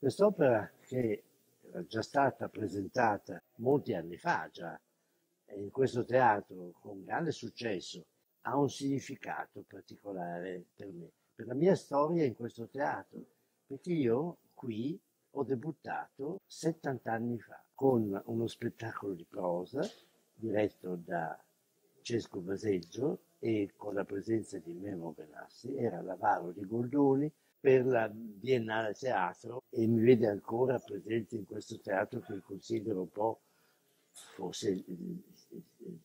Quest'opera che era già stata presentata molti anni fa già in questo teatro con grande successo ha un significato particolare per me, per la mia storia in questo teatro, perché io qui ho debuttato 70 anni fa con uno spettacolo di prosa diretto da Cesco Baseggio e con la presenza di Memo Benassi, era l'avaro di Goldoni per la Biennale Teatro e mi vede ancora presente in questo teatro che considero un po' forse il,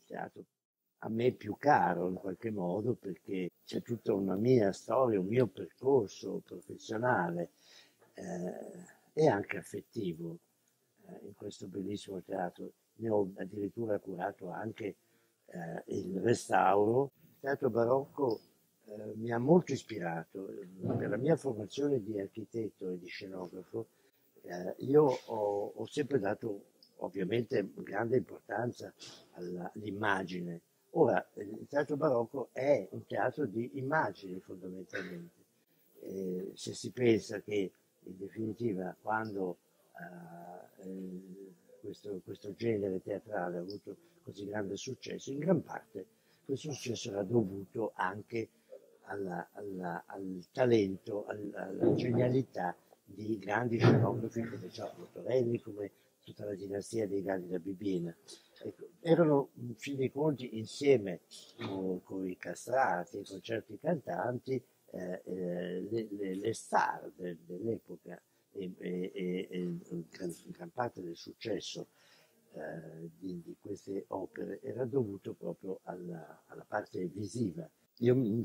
teatro a me più caro in qualche modo perché c'è tutta una mia storia, un mio percorso professionale eh, e anche affettivo eh, in questo bellissimo teatro. Ne ho addirittura curato anche eh, il restauro. Il teatro barocco eh, mi ha molto ispirato. Per la mia formazione di architetto e di scenografo, eh, io ho, ho, sempre dato ovviamente grande importanza all'immagine. Ora, il teatro barocco è un teatro di immagini fondamentalmente. Eh, se si pensa che in definitiva quando eh, questo, questo genere teatrale ha avuto così grande successo, in gran parte questo successo era dovuto anche alla, alla, al talento, alla, alla, genialità di grandi scenografi come Giacomo Torelli, come tutta la dinastia dei Galli da Bibina. Ecco, erano in fin dei conti insieme con, con i castrati con certi cantanti eh, eh, le, le, le, star de, dell'epoca e, e, e, e gran, gran, parte del successo eh, di, di, queste opere era dovuto proprio alla, alla parte visiva. Io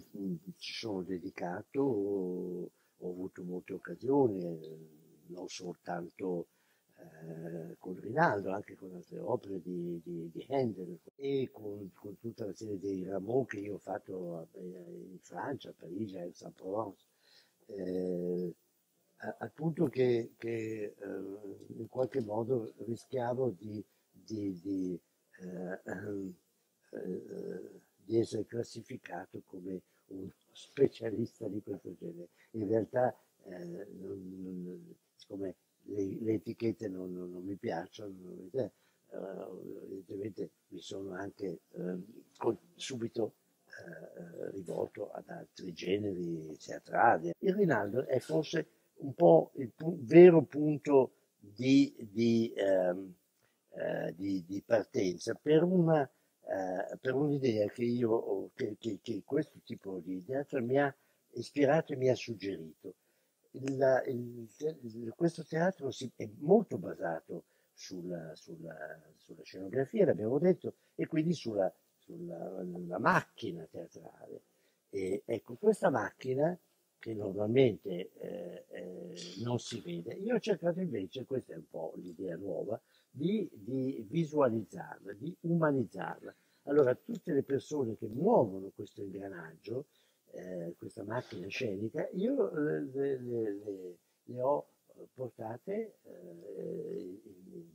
ci sono dedicato, ho, avuto molte occasioni, non soltanto eh, con Rinaldo, anche con altre opere di, di, di Handel e con, con, tutta la serie dei Rameau che io ho fatto in Francia, a Parigi, a Aix-en-Provence. Eh, al punto che, che eh, in qualche modo rischiavo di, di, di, eh, ehm, eh, di, essere classificato come un specialista di questo genere. In realtà, eh, non, non, siccome le, le, etichette non, non mi piacciono, eh, evidentemente mi sono anche subito rivolto ad altri generi teatrali. Il Rinaldo è forse un po' il pu- vero punto di, di, ehm, eh, di, di partenza per, una, eh, per un'idea che io che, che, che, questo tipo di teatro mi ha ispirato e mi ha suggerito. Il, il, il, questo teatro si, è molto basato sulla, sulla, sulla, scenografia, l'abbiamo detto, e quindi sulla, sulla macchina teatrale. E ecco, questa macchina che normalmente eh, eh, non si vede. Io ho cercato invece, questa è un po' l'idea nuova, di, di visualizzarla, di umanizzarla. Allora tutte le persone che muovono questo ingranaggio, eh, questa macchina scenica, io le, le, le, le ho portate eh, in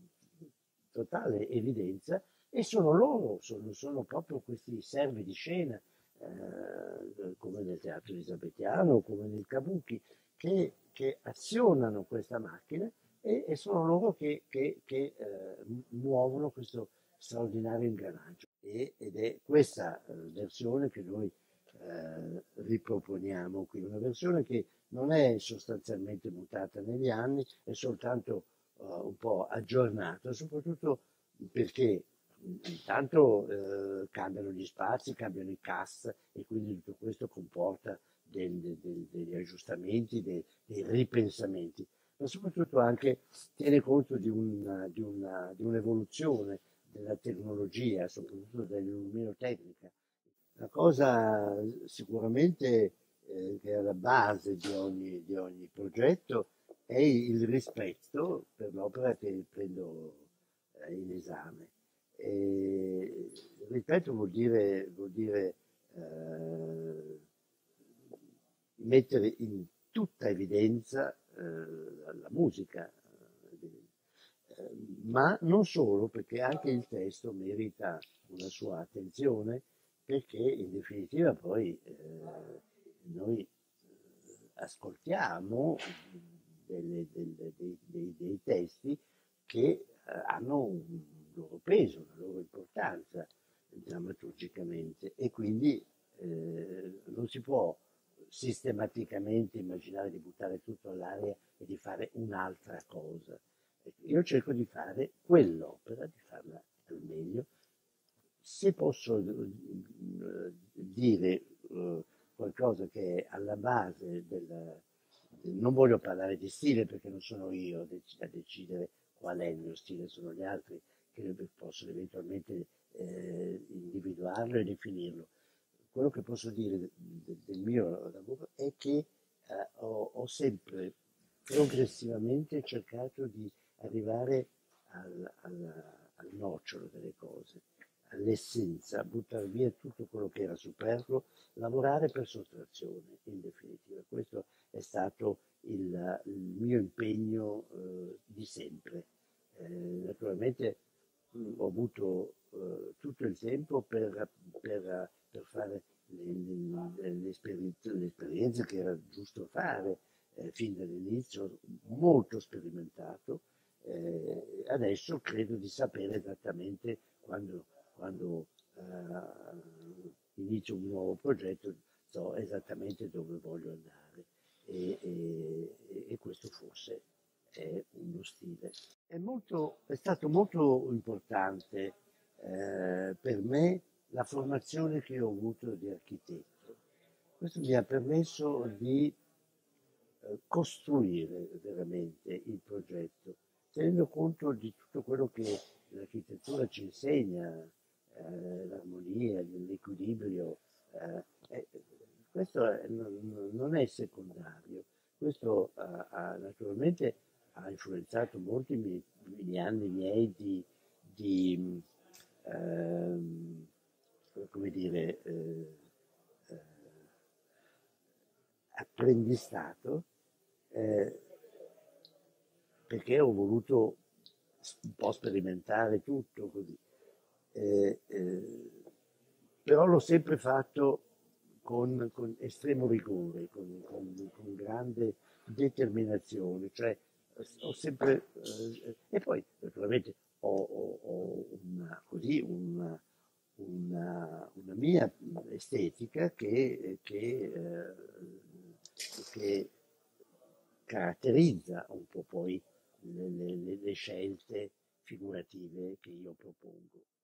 totale evidenza e sono loro, sono, sono proprio questi servi di scena eh, come nel teatro elisabettiano, come nel Kabuki, che, che azionano questa macchina e, e sono loro che, che, che eh, muovono questo straordinario ingranaggio. E, ed è questa eh, versione che noi eh, riproponiamo qui, una versione che non è sostanzialmente mutata negli anni, è soltanto uh, un po' aggiornata, soprattutto perché intanto eh, cambiano gli spazi, cambiano i cast e quindi tutto questo comporta del, del, degli aggiustamenti, dei, dei, ripensamenti, ma soprattutto anche tiene conto di, una, di, una, di un'evoluzione della tecnologia, soprattutto dell'illuminotecnica. La cosa sicuramente eh, che è alla base di ogni, di ogni progetto è il rispetto per l'opera che prendo eh, in esame e, ripeto, vuol dire, vuol dire eh, mettere in tutta evidenza eh, la musica, eh, ma non solo, perché anche il testo merita una sua attenzione, perché in definitiva poi eh, noi ascoltiamo delle, delle, dei, dei, dei, testi che eh, hanno un loro peso, una loro importanza drammaturgicamente. E quindi eh, non si può sistematicamente immaginare di buttare tutto all'aria e di fare un'altra cosa. Io cerco di fare quell'opera, di farla al meglio. Se posso eh, dire eh, qualcosa che è alla base del, non voglio parlare di stile perché non sono io a decidere qual è il mio stile, sono gli altri che possono eventualmente eh, individuarlo e definirlo. Quello che posso dire del mio lavoro è che eh, ho, ho, sempre progressivamente cercato di arrivare al, al, al nocciolo delle cose, all'essenza, buttare via tutto quello che era superfluo, lavorare per sottrazione, in definitiva. Questo è stato il, il mio impegno eh, di sempre. Eh, naturalmente mh, ho avuto eh, tutto il tempo per, per, per fare le, le, le, esperienze, le, esperienze, che era giusto fare eh, fin dall'inizio, molto sperimentato. Eh, adesso credo di sapere esattamente quando, quando eh, inizio un nuovo progetto, so esattamente dove voglio andare e, e, e questo forse è uno stile. È, molto, è stato molto importante eh, per me la formazione che ho avuto di architetto. Questo mi ha permesso di eh, costruire veramente il progetto, tenendo conto di tutto quello che l'architettura ci insegna, eh, l'armonia, l'equilibrio. Eh, questo è, non, è secondario, questo ha, naturalmente ha influenzato molti miei, gli anni miei di, di come dire, eh, eh, apprendistato eh, perché ho voluto un po' sperimentare tutto così. Eh, eh, però l'ho sempre fatto con, con estremo rigore, con, con, con, grande determinazione, cioè ho sempre, eh, e poi naturalmente ho, ho, ho una, così una, mia estetica che, che, eh, che, caratterizza un po' poi le, le, le scelte figurative che io propongo.